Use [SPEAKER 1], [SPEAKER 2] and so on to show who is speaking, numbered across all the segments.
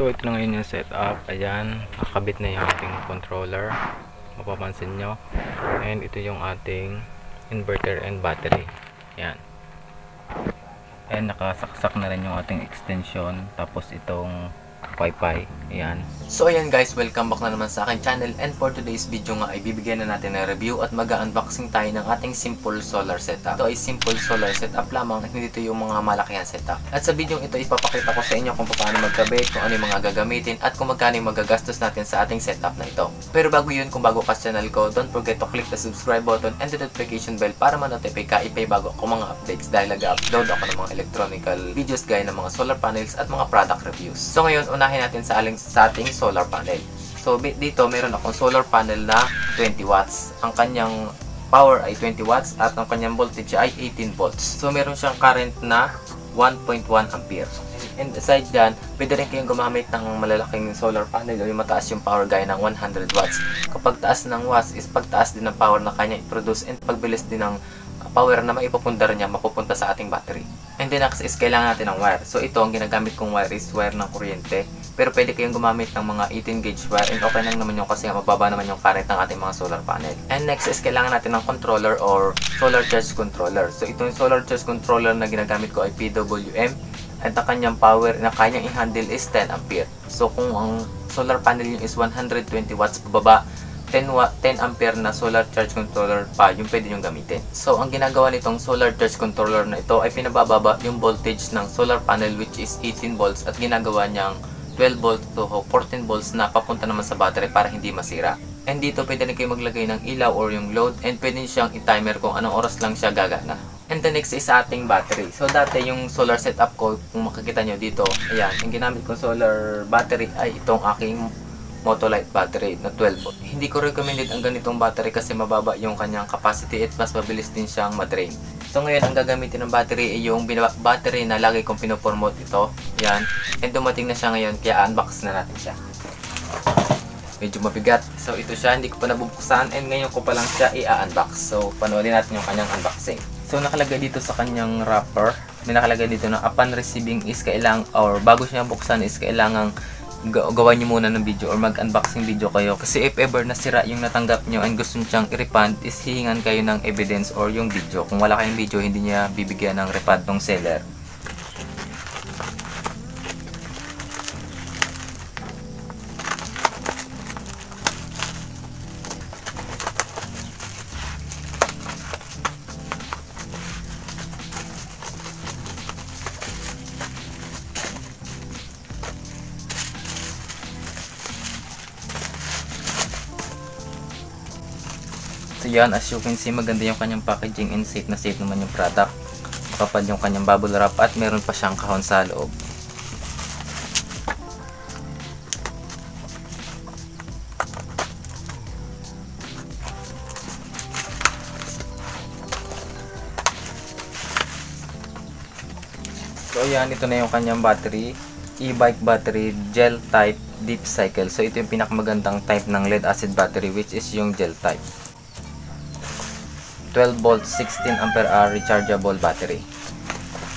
[SPEAKER 1] So ito na ngayon yung setup. Ayan, nakakabit na yung ating controller. Mapapansin nyo. And ito yung ating inverter and battery. Ayan. And nakasaksak na rin yung ating extension. Tapos itong Wi-Fi. Ayan.
[SPEAKER 2] So ayan guys, welcome back na naman sa akin channel and for today's video nga ay bibigyan na natin ng review at mag-unboxing tayo ng ating simple solar setup. Ito ay simple solar setup lamang at hindi ito yung mga malakihan setup. At sa video ito ipapakita ko sa inyo kung paano magkabit, kung ano yung mga gagamitin at kung magkano yung magagastos natin sa ating setup na ito. Pero bago yun, kung bago ka sa channel ko, don't forget to click the subscribe button and the notification bell para ma-notify ka ipay bago ako mga updates dahil nag-upload ako ng mga electronical videos gaya ng mga solar panels at mga product reviews. So ngayon, unahin natin sa, aling, sa ating solar panel. So dito meron akong solar panel na 20 watts. Ang kanyang power ay 20 watts at ang kanyang voltage ay 18 volts. So meron siyang current na 1.1 ampere. And aside dyan, pwede rin kayong gumamit ng malalaking solar panel o yung mataas yung power gaya ng 100 watts. Kapag taas ng watts is pagtaas din ng power na kanya i-produce and pagbilis din ng power na maipupundar niya mapupunta sa ating battery. And then next is kailangan natin ng wire. So ito ang ginagamit kong wire is wire ng kuryente. Pero pwede kayong gumamit ng mga 18 gauge wire and okay lang naman yung kasi mababa naman yung current ng ating mga solar panel. And next is kailangan natin ng controller or solar charge controller. So ito yung solar charge controller na ginagamit ko ay PWM at ang kanyang power na kanyang i-handle is 10 ampere. So kung ang solar panel yung is 120 watts pababa, 10, watt, 10 ampere na solar charge controller pa yung pwede nyo gamitin. So, ang ginagawa nitong solar charge controller na ito ay pinabababa yung voltage ng solar panel which is 18 volts at ginagawa niyang 12 volts to 14 volts na papunta naman sa battery para hindi masira. And dito pwede na kayo maglagay ng ilaw or yung load and pwede siyang i-timer kung anong oras lang siya gagana. And the next is ating battery. So dati yung solar setup ko, kung makikita nyo dito, ayan, yung ginamit kong solar battery ay itong aking Motolite battery na 12 volt. Hindi ko recommended ang ganitong battery kasi mababa yung kanyang capacity at mas mabilis din siyang madrain. So ngayon ang gagamitin ng battery ay yung battery na lagi kong pinopromote ito. Yan. And dumating na siya ngayon kaya unbox na natin siya. Medyo mabigat. So ito siya, hindi ko pa nabubuksan and ngayon ko pa lang siya i-unbox. So panoorin natin yung kanyang unboxing. So nakalagay dito sa kanyang wrapper, may nakalagay dito na upon receiving is kailang or bago siya buksan is kailangang gawa nyo muna ng video or mag-unboxing video kayo. Kasi if ever nasira yung natanggap nyo and gusto nyo siyang i-refund, is hihingan kayo ng evidence or yung video. Kung wala kayong video, hindi niya bibigyan ng refund ng seller. So yan, as you can see, maganda yung kanyang packaging and safe na safe naman yung product. Kapal yung kanyang bubble wrap at meron pa siyang kahon sa loob. So yan, ito na yung kanyang battery. E-bike battery gel type deep cycle. So ito yung pinakamagandang type ng lead acid battery which is yung gel type. 12 volt 16 ampere hour rechargeable battery.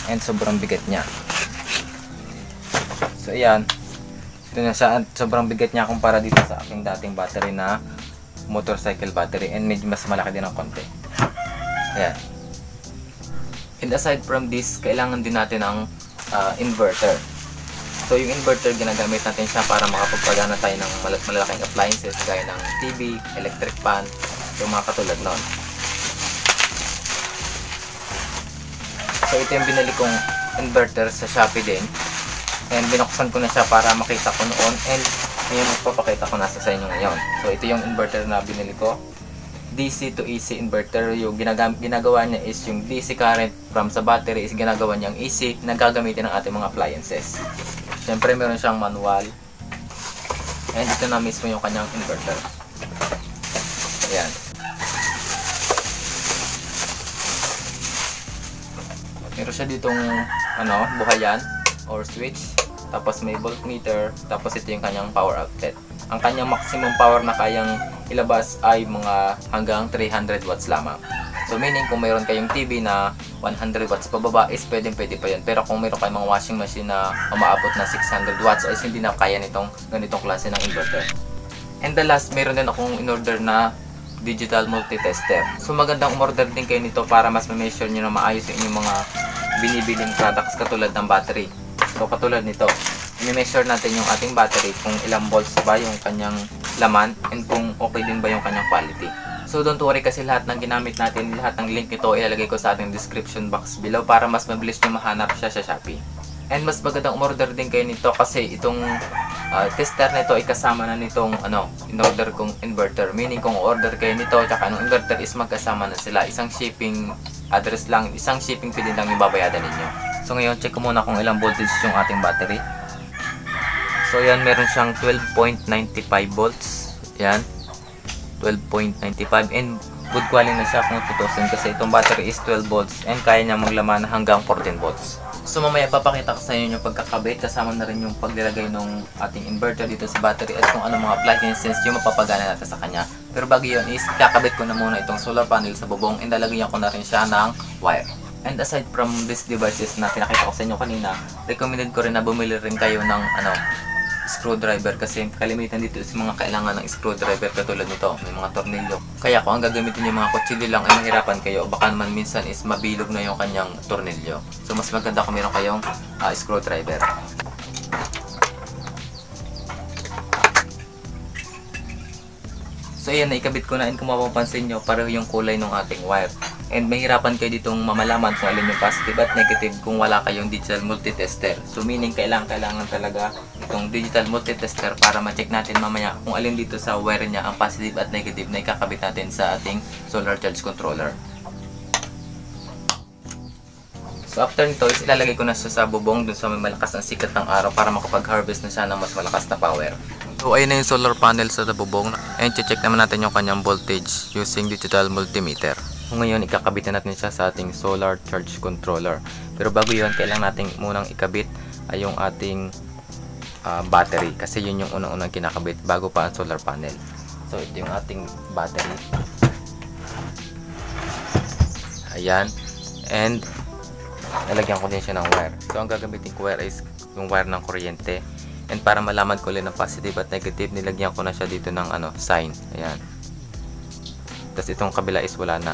[SPEAKER 2] And sobrang bigat niya. So ayan. Ito na siya sobrang bigat niya kumpara dito sa aking dating battery na motorcycle battery. And medyo mas malaki din ng konti. Ayan. And aside from this kailangan din natin ng uh, inverter. So yung inverter ginagamit natin siya para makapagpagana tayo ng mal malalaking appliances gaya ng TV, electric fan yung mga katulad nun So ito yung binili kong inverter sa Shopee din. And binuksan ko na siya para makita ko noon. And ngayon magpapakita ko nasa sa inyo ngayon. So ito yung inverter na binili ko. DC to AC inverter. Yung ginagawa niya is yung DC current from sa battery is ginagawa niyang AC na gagamitin ng ating mga appliances. Siyempre meron siyang manual. And ito na mismo yung kanyang inverter. Ayan. Meron siya ditong ano, buhayan or switch tapos may voltmeter tapos ito yung kanyang power outlet ang kanyang maximum power na kayang ilabas ay mga hanggang 300 watts lamang so meaning kung mayroon kayong TV na 100 watts pababa is pwedeng pwede pa yun. Pero kung mayroon kayong mga washing machine na umaabot na 600 watts is hindi na kaya nitong ganitong klase ng inverter. And the last, meron din akong in-order na digital multi-tester. So magandang umorder din kayo nito para mas ma-measure nyo na maayos yung inyong mga binibiling products katulad ng battery. So katulad nito, i-measure natin yung ating battery kung ilang volts ba yung kanyang laman and kung okay din ba yung kanyang quality. So don't worry kasi lahat ng ginamit natin, lahat ng link nito ilalagay ko sa ating description box below para mas mabilis nyo mahanap siya sa Shopee. And mas magandang umorder din kayo nito kasi itong uh, tester nito ay kasama na nitong ano, in-order kong inverter. Meaning kung order kayo nito at anong inverter is magkasama na sila. Isang shipping address lang, isang shipping fee din lang yung babayadan ninyo. So ngayon check ko muna kung ilang voltage yung ating battery. So yan meron siyang 12.95 volts. Yan. 12.95 and good quality na siya kung 2000 kasi itong battery is 12 volts and kaya niya maglaman hanggang 14 volts. So mamaya papakita ko sa inyo yung pagkakabit kasama na rin yung paglalagay ng ating inverter dito sa battery at kung ano mga appliances yung mapapagana natin sa kanya. Pero bago yun is kakabit ko na muna itong solar panel sa bubong and lalagyan ko na rin siya ng wire. And aside from these devices na pinakita ko sa inyo kanina, recommended ko rin na bumili rin kayo ng ano, screwdriver kasi kalimitan dito is mga kailangan ng screwdriver katulad nito, may mga tornilyo. Kaya kung ang gagamitin yung mga kutsilyo lang ay mahirapan kayo, baka naman minsan is mabilog na yung kanyang tornilyo. So mas maganda kung meron kayong uh, screwdriver. So ayan, naikabit ko na and kung mapapansin nyo, pareho yung kulay ng ating wire. And mahirapan kayo ditong mamalaman kung alin yung positive at negative kung wala kayong digital multitester. So meaning kailangan kailangan talaga itong digital multitester para ma-check natin mamaya kung alin dito sa wire niya ang positive at negative na ikakabit natin sa ating solar charge controller. So after nito ilalagay ko na siya sa bubong dun sa may malakas na sikat ng araw para makapag-harvest na siya ng mas malakas na power. So ayun na yung solar panel sa bubong and check naman natin yung kanyang voltage using digital multimeter. So ngayon ikakabit na natin siya sa ating solar charge controller. Pero bago yun, kailangan natin munang ikabit ay yung ating uh, battery kasi yun yung unang-unang kinakabit bago pa ang solar panel. So ito yung ating battery. Ayan. And nalagyan ko din siya ng wire. So ang gagamitin ko wire is yung wire ng kuryente. And para malaman ko ulit ng positive at negative, nilagyan ko na siya dito ng ano, sign. Ayan. Tapos itong kabila is wala na.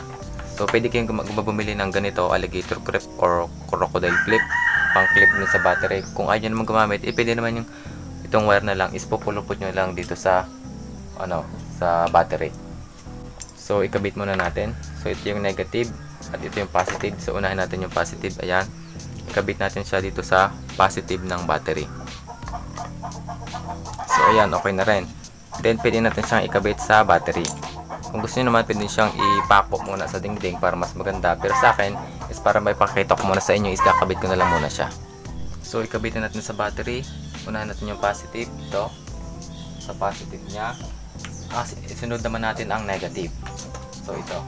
[SPEAKER 2] So pwede kayong bumili ng ganito, alligator clip or crocodile clip, pang clip dun sa battery. Kung ayaw naman gumamit, eh pwede naman yung itong wire na lang is pupulupot nyo lang dito sa ano, sa battery. So ikabit muna natin. So ito yung negative at ito yung positive. So unahin natin yung positive. Ayan. Ikabit natin siya dito sa positive ng battery. So ayan, okay na rin. Then pwede natin siyang ikabit sa battery. Kung gusto niyo naman, pwede siyang ipako muna sa dingding para mas maganda. Pero sa akin, is para may pakita ko muna sa inyo, is kakabit ko na lang muna siya. So, ikabitin natin sa battery. Unahan natin yung positive. Ito. Sa positive niya. Ah, isunod naman natin ang negative. So, ito.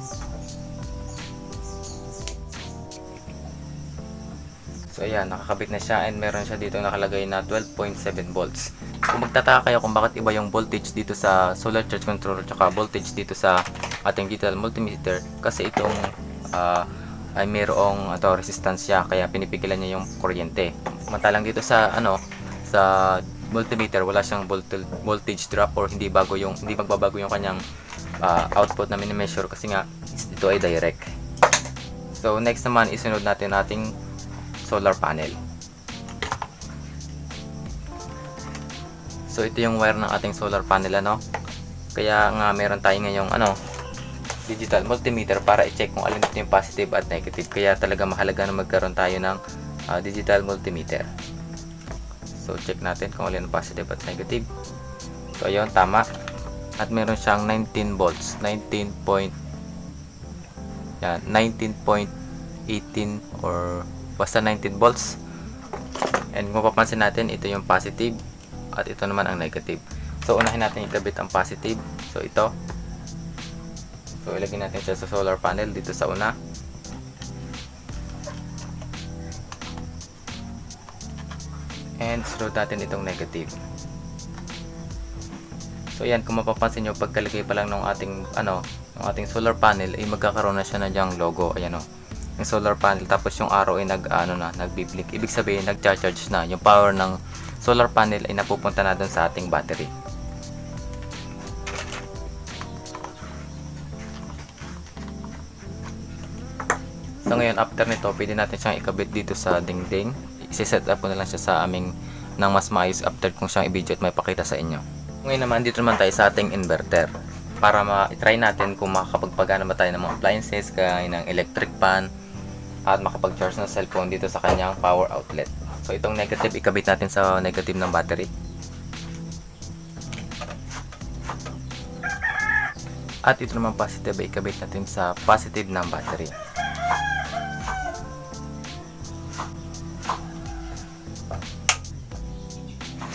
[SPEAKER 2] Ayan. Nakakabit na siya and meron siya dito nakalagay na 12.7 volts. Kung magtataka kayo kung bakit iba yung voltage dito sa solar charge controller tsaka voltage dito sa ating digital multimeter kasi itong uh, ay mayroong ato resistensya kaya pinipigilan niya yung kuryente. Mantalang dito sa ano sa multimeter wala siyang voltage drop or hindi bago yung hindi magbabago yung kanyang uh, output na mini-measure kasi nga ito ay direct. So next naman isunod natin ating solar panel. So ito yung wire ng ating solar panel ano. Kaya nga meron tayo ngayong ano digital multimeter para i-check kung alin dito yung positive at negative. Kaya talaga mahalaga na magkaroon tayo ng uh, digital multimeter. So check natin kung alin ang positive at negative. So ayun tama. At meron siyang 19 volts, 19 point yan, 19.18 or basta 19 volts. And kung mapapansin natin, ito yung positive at ito naman ang negative. So, unahin natin ikabit ang positive. So, ito. So, ilagay natin siya sa solar panel dito sa una. And sunod natin itong negative. So, ayan, kung mapapansin nyo, pagkalagay pa lang ng ating, ano, ng ating solar panel, ay magkakaroon na siya na dyang logo. Ayan o. Yung solar panel, tapos yung arrow ay nag, ano na, nagbiblink. Ibig sabihin, nag-charge na. Yung power ng solar panel ay napupunta na dun sa ating battery. So ngayon, after nito, pwede natin siyang ikabit dito sa dingding. Isi-set up ko na lang siya sa aming nang mas maayos after kung siyang i-video at may pakita sa inyo. Ngayon naman, dito naman tayo sa ating inverter. Para ma-try natin kung makakapagpagana ba tayo ng mga appliances, kaya ng electric pan, at makapag-charge ng cellphone dito sa kanyang power outlet. So itong negative, ikabit natin sa negative ng battery. At ito naman positive, ikabit natin sa positive ng battery.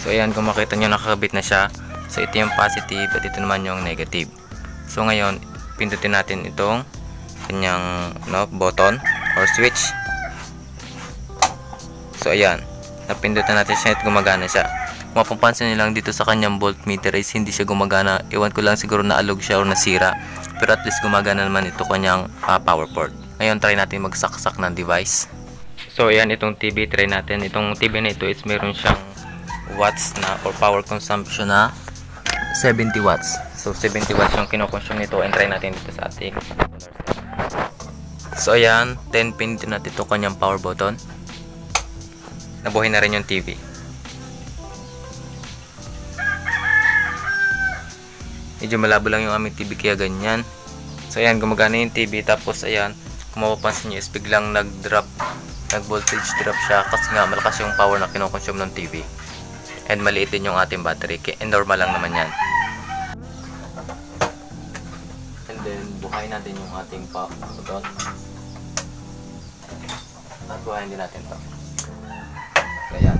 [SPEAKER 2] So ayan, kung makita nyo nakakabit na siya. So ito yung positive at ito naman yung negative. So ngayon, pindutin natin itong kanyang no, button or switch. So ayan, napindutan natin siya at gumagana siya. Kung mapapansin nyo lang dito sa kanyang voltmeter is hindi siya gumagana. Iwan ko lang siguro na alog siya or nasira. Pero at least gumagana naman ito kanyang uh, power port. Ngayon try natin magsaksak ng device. So ayan itong TV try natin. Itong TV na ito is meron siyang watts na or power consumption na 70 watts. So 70 watts yung kinokonsume nito and try natin dito sa ating So ayan, 10 pin din natin ito kanyang power button. Nabuhay na rin yung TV. Medyo malabo lang yung aming TV kaya ganyan. So ayan, gumagana yung TV tapos ayan, kung mapapansin nyo is biglang nag-drop, nag-voltage drop siya kasi nga malakas yung power na kinokonsume ng TV. And maliit din yung ating battery. And normal lang naman yan. And then, buhayin natin yung ating power button. At buhayin din natin to. Kaya,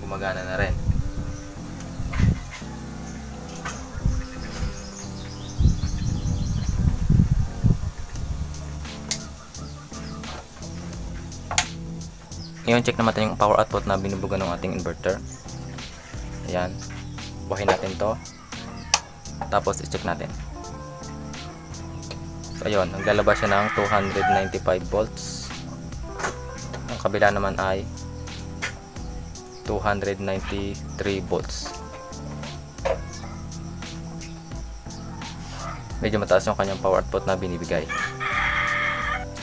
[SPEAKER 2] gumagana na rin. Ngayon, check naman yung power output na binubugan ng ating inverter. Ayan. Buhayin natin to. Tapos, i-check natin. So, ayun. Naglalabas siya ng 295 volts. Ang kabila naman ay 293 volts. Medyo mataas yung kanyang power output na binibigay.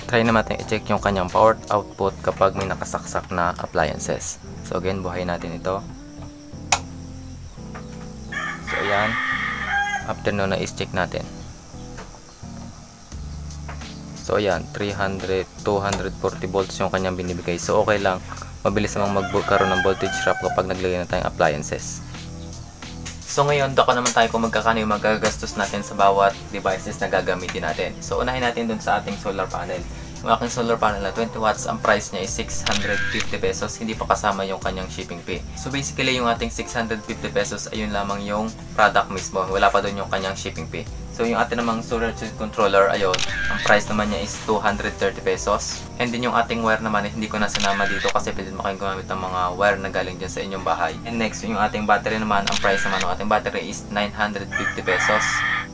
[SPEAKER 2] Try naman natin i-check yung kanyang power output kapag may nakasaksak na appliances. So again, buhayin natin ito. So ayan. After nun na is-check natin. So ayan, 300, 240 volts yung kanyang binibigay. So okay lang. Mabilis namang magkaroon ng voltage drop kapag naglagay na tayong appliances. So ngayon, dako naman tayo kung magkakano yung magagastos natin sa bawat devices na gagamitin natin. So unahin natin dun sa ating solar panel. Yung aking solar panel na 20 watts, ang price niya is 650 pesos, hindi pa kasama yung kanyang shipping fee. So basically yung ating 650 pesos, ayun lamang yung product mismo. Wala pa dun yung kanyang shipping fee. So yung ating namang solar controller, ayun, ang price naman niya is 230 pesos. And din yung ating wire naman, hindi ko na sinama dito kasi pwede mo kayong gumamit ng mga wire na galing dyan sa inyong bahay. And next, yung ating battery naman, ang price naman ng ating battery is 950 pesos.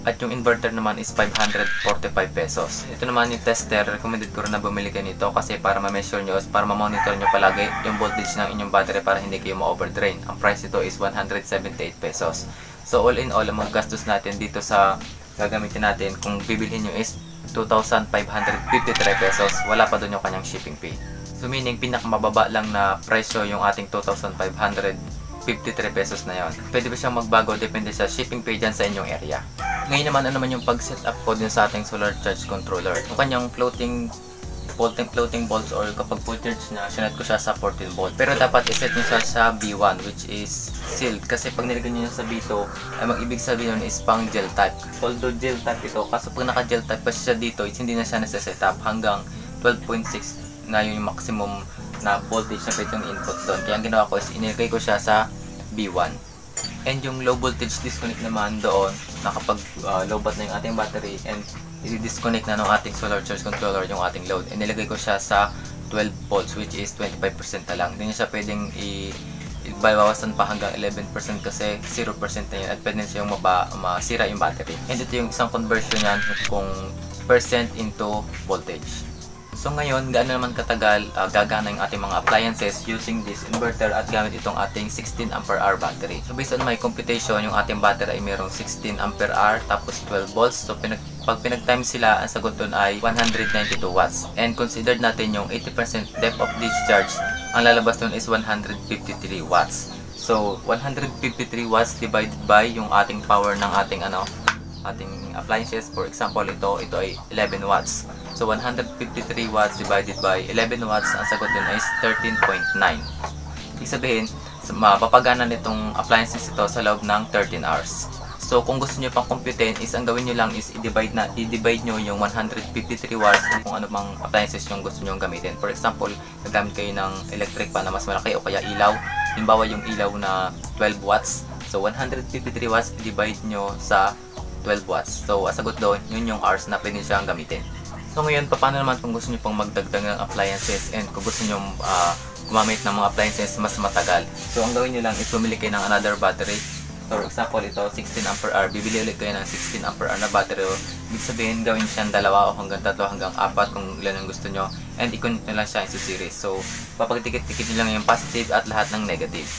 [SPEAKER 2] At yung inverter naman is 545 pesos. Ito naman yung tester, recommended ko rin na bumili kayo nito kasi para ma-measure nyo, para ma-monitor nyo palagi yung voltage ng inyong battery para hindi kayo ma-overdrain. Ang price ito is 178 pesos. So all in all, ang gastos natin dito sa gagamitin natin kung bibilhin nyo is 2,553 pesos. Wala pa doon yung kanyang shipping fee. So meaning pinakamababa lang na presyo yung ating 2,553 pesos na yon. Pwede ba siyang magbago depende sa shipping fee dyan sa inyong area. Ngayon naman ano naman yung pag-set up ko din sa ating solar charge controller. Yung kanyang floating floating floating bolts or kapag full charge na, sinet ko siya sa 14 volt. Pero dapat iset nyo siya sa B1 which is sealed. Kasi pag nilagay nyo sa B2, ay mag-ibig sabihin nun is pang gel type. Although gel type ito, kaso pag naka gel type pa siya dito, hindi na siya nasa-set up hanggang 12.6 na yung maximum na voltage na pwede yung input doon. Kaya ang ginawa ko is inilagay ko siya sa B1. And yung low voltage disconnect naman doon, nakapag uh, low bat na yung ating battery and i-disconnect na ng ating solar charge controller yung ating load. And nilagay ko siya sa 12 volts which is 25% na lang. Hindi niya siya pwedeng i bawasan pa hanggang 11% kasi 0% na yun at pwede siyang maba, masira yung battery. And ito yung isang conversion yan kung percent into voltage. So ngayon, gaano naman katagal uh, gagana yung ating mga appliances using this inverter at gamit itong ating 16 ampere hour battery. So based on my computation, yung ating battery ay mayroong 16 ampere hour tapos 12 volts. So pinag pag pinag-time sila, ang sagot doon ay 192 watts. And considered natin yung 80% depth of discharge, ang lalabas doon is 153 watts. So 153 watts divided by yung ating power ng ating ano, ating appliances. For example, ito, ito ay 11 watts. So 153 watts divided by 11 watts, ang sagot dun is 13.9. Ibig sabihin, mapapagana nitong appliances ito sa loob ng 13 hours. So kung gusto niyo pang computein is ang gawin niyo lang is i-divide na i-divide niyo yung 153 watts kung ano mang appliances yung gusto niyo gamitin. For example, nagamit kayo ng electric pan na mas malaki o kaya ilaw. Halimbawa yung ilaw na 12 watts. So 153 watts i-divide niyo sa 12 watts. So ang sagot doon, yun yung hours na pwede siyang gamitin. So ngayon, paano naman kung gusto niyo pang magdagdag ng appliances and kung gusto niyo uh, gumamit ng mga appliances mas matagal. So ang gawin niyo lang is bumili kayo ng another battery. For example, ito 16 ampere hour. Bibili ulit kayo ng 16 ampere hour na battery. Ibig sabihin, gawin siyang dalawa o hanggang tatlo hanggang apat kung ilan ang gusto nyo. And i-connect nyo lang siya sa series. So, papagtikit-tikit nyo lang yung positive at lahat ng negative.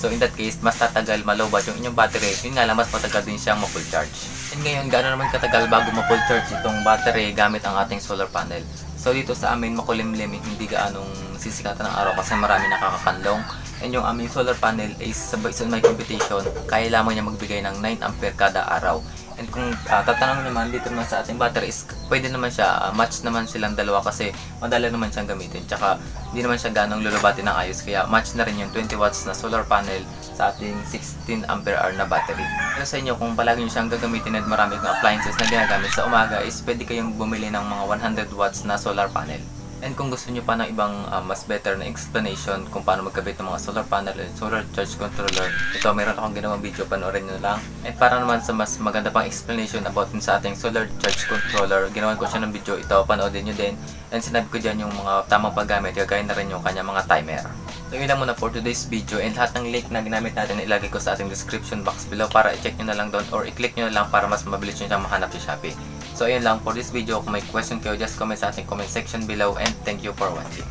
[SPEAKER 2] So in that case, mas tatagal malowbat yung inyong battery. Yun nga lang, mas matagal din siyang ma-full charge. And ngayon, gaano naman katagal bago ma-full charge itong battery gamit ang ating solar panel. So dito sa amin, makulimlim, hindi gaanong sisikatan ng araw kasi marami nakakakanlong. And yung aming solar panel is sa my computation, kaya lamang niya magbigay ng 9 ampere kada araw. And kung uh, tatanungin naman dito naman sa ating battery is pwede naman siya, uh, match naman silang dalawa kasi madala naman siyang gamitin. Tsaka hindi naman siya ganong lulubatin ng ayos kaya match na rin yung 20 watts na solar panel sa ating 16 ampere hour na battery. Pero sa inyo kung palagi nyo siyang gagamitin at marami kong appliances na ginagamit sa umaga is pwede kayong bumili ng mga 100 watts na solar panel. And kung gusto niyo pa ng ibang uh, mas better na explanation kung paano magkabit ng mga solar panel and solar charge controller, ito meron akong ginawang video, panoorin nyo lang. And para naman sa mas maganda pang explanation about sa ating solar charge controller, ginawan ko siya ng video, ito panoodin nyo din. And sinabi ko dyan yung mga tamang paggamit, gagawin na rin yung kanya mga timer. So yun lang muna for today's video and lahat ng link na ginamit natin ilagay ko sa ating description box below para i-check nyo na lang doon or i-click nyo na lang para mas mabilis nyo siyang mahanap sa Shopee. So ayun lang for this video. Kung may question kayo, just comment sa ating comment section below and thank you for watching.